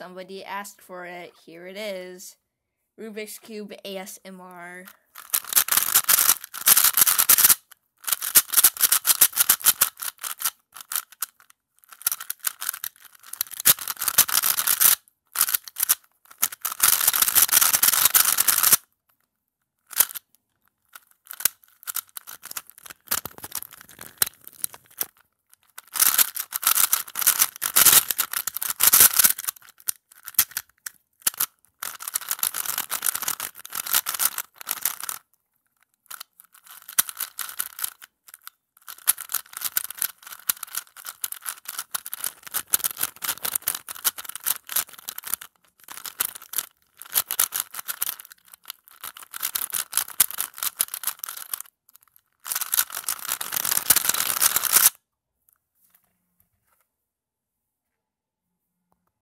Somebody asked for it. Here it is. Rubik's Cube ASMR.